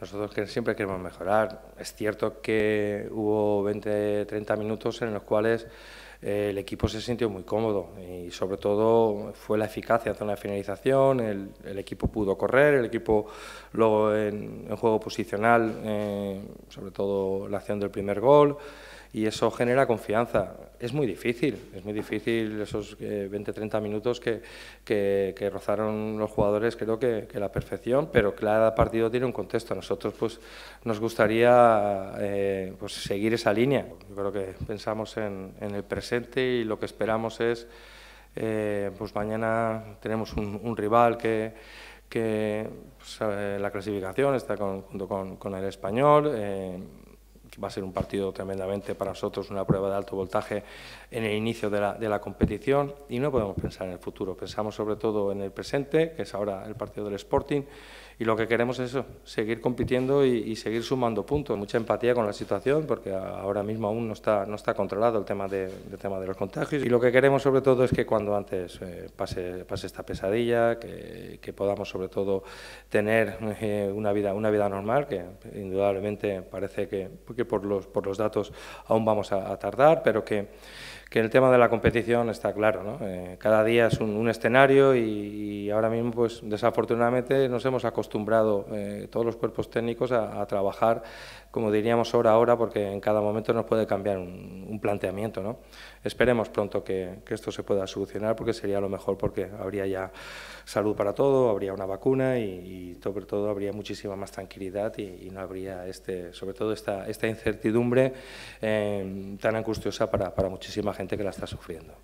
Nosotros siempre queremos mejorar. Es cierto que hubo 20, 30 minutos en los cuales eh, el equipo se sintió muy cómodo y sobre todo fue la eficacia en zona de finalización, el, equipo pudo correr, el equipo luego en, juego posicional, eh, sobre todo la acción del primer gol y eso genera confianza. Es muy difícil, es muy difícil esos 20-30 eh, minutos que, que, rozaron los jugadores, creo que, la perfección, pero cada partido tiene un contexto. Nosotros pues, nos gustaría eh, pues, seguir esa línea. Yo creo que pensamos en, el presente y lo que esperamos es, eh, pues mañana tenemos un, rival que pues, la clasificación está junto con, con, el español, va a ser un partido tremendamente para nosotros, una prueba de alto voltaje en el inicio de la, de la, competición y no podemos pensar en el futuro, pensamos sobre todo en el presente, que es ahora el partido del Sporting, y lo que queremos es eso, seguir compitiendo y, seguir sumando puntos. Mucha empatía con la situación, porque ahora mismo aún no está, no está controlado el tema de, tema de los contagios, y lo que queremos sobre todo es que cuando antes eh, pase, pase esta pesadilla, que, podamos sobre todo tener eh, una, vida, una vida normal, que indudablemente parece que, que por, los, por los datos aún vamos a, tardar, pero que, que, el tema de la competición está claro. ¿no? Eh, cada día es un, escenario y, ahora mismo, pues desafortunadamente, nos hemos acostumbrado eh, todos los cuerpos técnicos a, trabajar, como diríamos, hora a hora, porque en cada momento nos puede cambiar un, planteamiento. ¿no? Esperemos pronto que, esto se pueda solucionar, porque sería lo mejor, porque habría ya salud para todo, habría una vacuna y, sobre todo habría muchísima más tranquilidad y, no habría este, sobre todo esta, incertidumbre eh, tan angustiosa para, muchísima que la está sufriendo.